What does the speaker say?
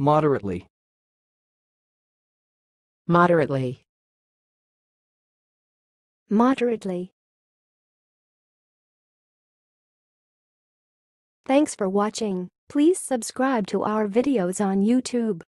Moderately. Moderately. Moderately. Thanks for watching. Please subscribe to our videos on YouTube.